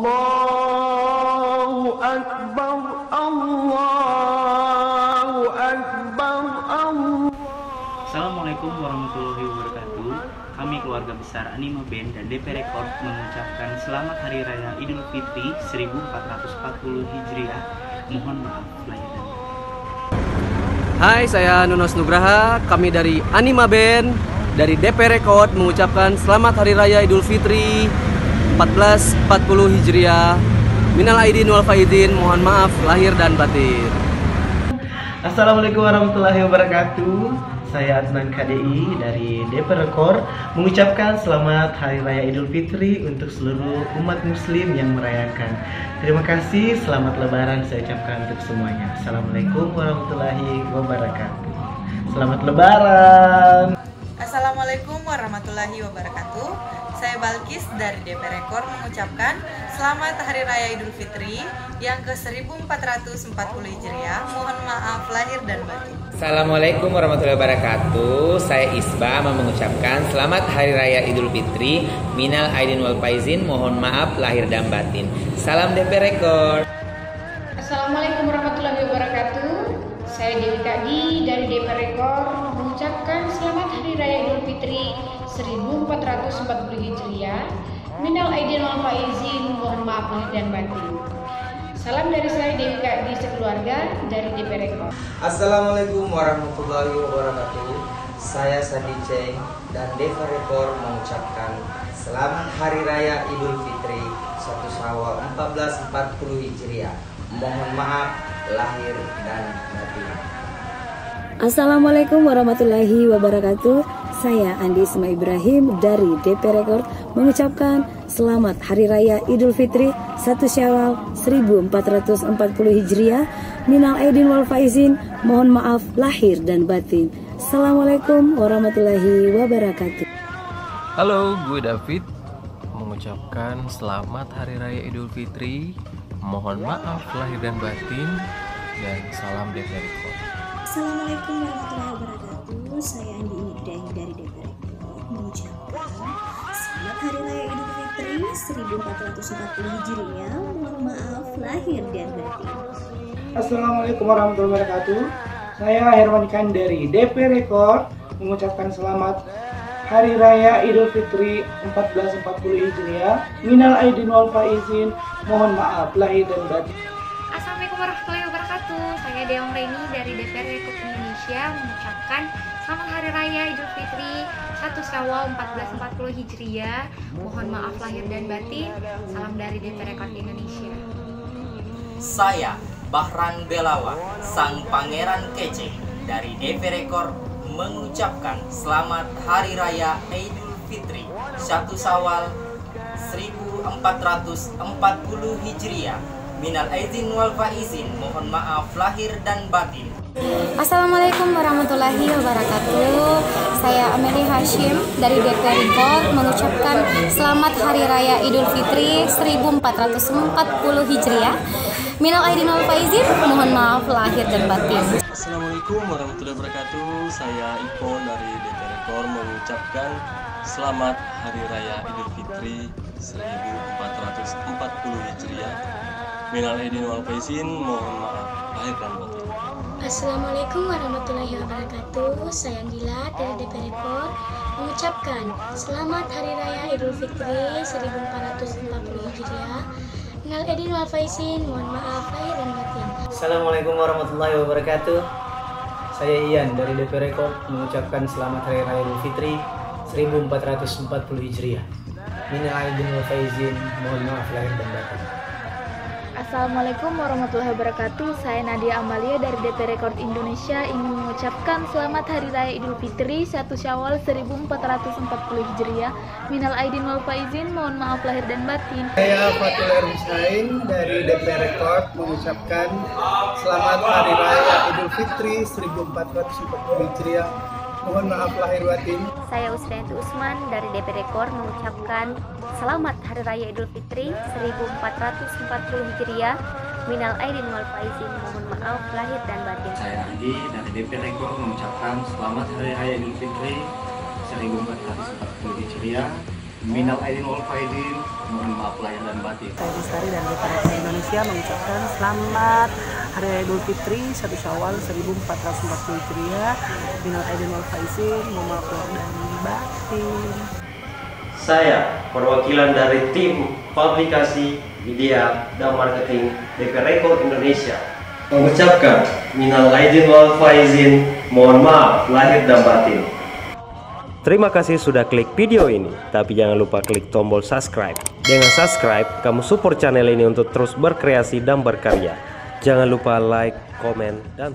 الله أكبر الله أكبر الله Assalamualaikum warahmatullahi wabarakatuh. Kami keluarga besar Anima Band dan DP Record mengucapkan selamat Hari Raya Idul Fitri 1440 Hijriah. Mohon maaf lahir dan batin. Hai, saya Nunos Nugraha. Kami dari Anima Band dari DP Record mengucapkan selamat Hari Raya Idul Fitri 1440 Hijriah. Minal aidin wal faizin. Mohon maaf lahir dan batin. Assalamualaikum warahmatullahi wabarakatuh. Saya Adnan KDI dari DP Rekor mengucapkan selamat Hari Raya Idul Fitri untuk seluruh umat muslim yang merayakan. Terima kasih, selamat lebaran saya ucapkan untuk semuanya. Assalamualaikum warahmatullahi wabarakatuh. Selamat lebaran. Assalamualaikum warahmatullahi wabarakatuh. Saya Balkis dari DP Rekor mengucapkan Selamat Hari Raya Idul Fitri yang ke-1440 Hijriah. Mohon maaf lahir dan batin. Assalamualaikum warahmatullahi wabarakatuh. Saya Isba mengucapkan selamat Hari Raya Idul Fitri. Minal aidin wal faizin. Mohon maaf lahir dan batin. Salam DP Record. Assalamualaikum warahmatullahi wabarakatuh. Saya Dewi Kadi dari DP Rekor mengucapkan selamat Hari Raya Idul Fitri 1440 Hijriah. Minal aidin wal faizin, mohon maaf lahir dan batin. Salam dari saya Dewi Kadi sekeluarga dari DP Rekor. Assalamualaikum warahmatullahi wabarakatuh. Saya Sadi Ceng dan Deva Rekor mengucapkan Selamat Hari Raya Idul Fitri 1 Syawal 1440 Hijriah. Mohon maaf lahir dan batin. Assalamualaikum warahmatullahi wabarakatuh. Saya Andi Isma Ibrahim dari DP Record mengucapkan selamat Hari Raya Idul Fitri 1 Syawal 1440 Hijriah. Minal aidin wal faizin. Mohon maaf lahir dan batin. Assalamualaikum warahmatullahi wabarakatuh. Halo, gue David mengucapkan selamat Hari Raya Idul Fitri. Mohon maaf lahir dan batin dan salam DP Record. Assalamualaikum warahmatullahi wabarakatuh. Saya Andi Nideng dari DPR mengucapkan selamat Hari Raya Idul Fitri 1440 Hijriah. Mohon maaf lahir dan batin. Assalamualaikum warahmatullahi wabarakatuh. Saya Herman Ikan dari DP Record mengucapkan selamat Hari Raya Idul Fitri 1440 Hijriah. Minal aidin wal faizin. Mohon maaf lahir dan batin. Warahmatullahi wabarakatuh. Saya Deong Reni dari DPR Republik Indonesia mengucapkan Selamat Hari Raya Idul Fitri 1 Syawal 1440 Hijriah. Mohon maaf lahir dan batin. Salam dari DPR Rekord Indonesia. Saya Bahran Belawa, sang pangeran kece dari DP Rekor mengucapkan Selamat Hari Raya Idul Fitri 1 Syawal 1440 Hijriah. Minal aizin wal faizin, mohon maaf lahir dan batin. Assalamualaikum warahmatullahi wabarakatuh. Saya Amelie Hashim dari DP Record mengucapkan Selamat Hari Raya Idul Fitri 1440 Hijriah. Minal aidin wal faizin, mohon maaf lahir dan batin. Assalamualaikum warahmatullahi wabarakatuh. Saya Ipon dari DP Record mengucapkan Selamat Hari Raya Idul Fitri 1440 Hijriah. Minal aidin wal faizin, mohon maaf lahir dan batin. Assalamualaikum warahmatullahi wabarakatuh. Saya Gila dari DP Record mengucapkan Selamat Hari Raya Idul Fitri 1440 Hijriah. Minal aidin wal faizin, mohon maaf lahir dan batin. Assalamualaikum warahmatullahi wabarakatuh. Saya Ian dari DP Record mengucapkan Selamat Hari Raya Idul Fitri 1440 Hijriah. Minal aidin wal faizin, mohon maaf lahir dan batin. Assalamualaikum warahmatullahi wabarakatuh. Saya Nadia Amalia dari DP Record Indonesia ingin mengucapkan Selamat Hari Raya Idul Fitri 1 Syawal 1440 Hijriah. Minal aidin wal faizin, mohon maaf lahir dan batin. Saya Fatul Erhusain dari DP Record mengucapkan Selamat Hari Raya Idul Fitri 1440 Hijriah. Mohon maaf lahir batin. Saya Usrianti Usman dari DP Rekor mengucapkan Selamat Hari Raya Idul Fitri 1440 Hijriah. Minal aidin wal faizin, mohon maaf lahir dan batin. Saya Andi dari DP Rekor mengucapkan Selamat Hari Raya Idul Fitri 1440 Hijriah. Minal aidin wal faizin, mohon maaf lahir dan batin. Saya Bestari dan DPR Indonesia mengucapkan selamat Hari Raya Idul Fitri 1 Syawal 1440 Hijriah. Minal aidin wal faizin, mohon maaf lahir dan batin. Saya, perwakilan dari tim publikasi, media, dan marketing DP Record Indonesia mengucapkan minal aidin wal faizin, mohon maaf lahir dan batin. Terima kasih sudah klik video ini, tapi jangan lupa klik tombol subscribe. Dengan subscribe, kamu support channel ini untuk terus berkreasi dan berkarya. Jangan lupa like, komen, dan